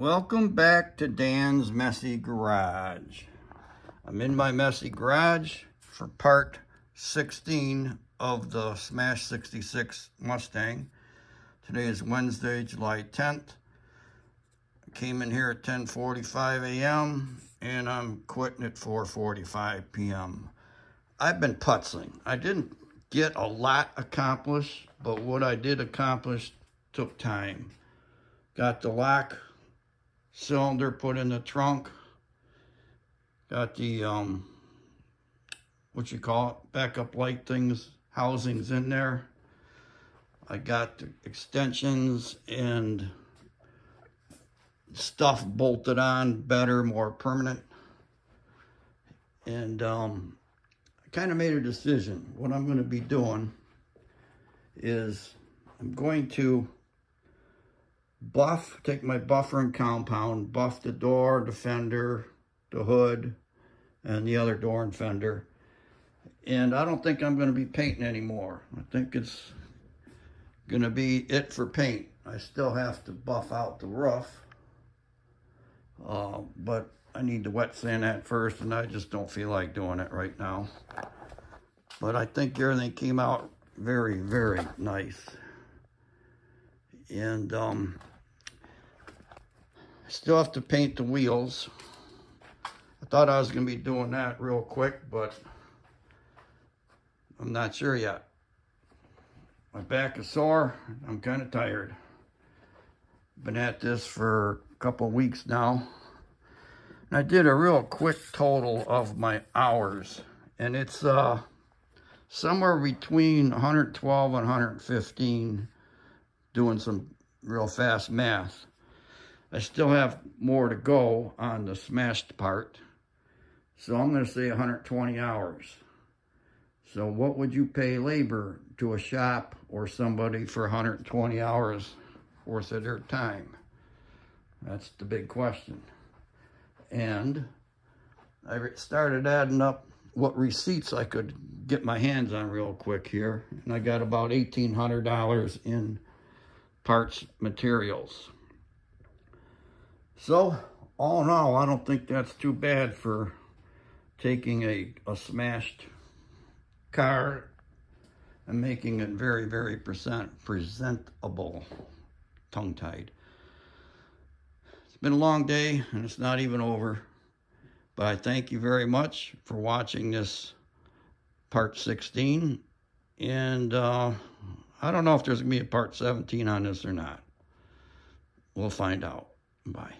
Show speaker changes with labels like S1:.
S1: Welcome back to Dan's Messy Garage. I'm in my messy garage for part 16 of the Smash 66 Mustang. Today is Wednesday, July 10th. I came in here at 10.45 a.m. and I'm quitting at 4.45 p.m. I've been putzing. I didn't get a lot accomplished, but what I did accomplish took time. Got the lock cylinder put in the trunk. Got the, um, what you call it, backup light things, housings in there. I got the extensions and stuff bolted on better, more permanent. And um, I kind of made a decision. What I'm going to be doing is I'm going to buff, take my buffer and compound, buff the door, the fender, the hood, and the other door and fender. And I don't think I'm going to be painting anymore. I think it's going to be it for paint. I still have to buff out the roof. Uh, but I need to wet sand that first, and I just don't feel like doing it right now. But I think everything came out very, very nice. And um, Still have to paint the wheels. I thought I was going to be doing that real quick, but I'm not sure yet. My back is sore. I'm kind of tired. Been at this for a couple weeks now. And I did a real quick total of my hours. And it's uh, somewhere between 112 and 115 doing some real fast math. I still have more to go on the smashed part. So I'm going to say 120 hours. So what would you pay labor to a shop or somebody for 120 hours worth of their time? That's the big question. And I started adding up what receipts I could get my hands on real quick here. And I got about $1,800 in parts materials. So, all in all, I don't think that's too bad for taking a, a smashed car and making it very, very present, presentable, tongue-tied. It's been a long day, and it's not even over. But I thank you very much for watching this part 16. And uh, I don't know if there's going to be a part 17 on this or not. We'll find out. Bye.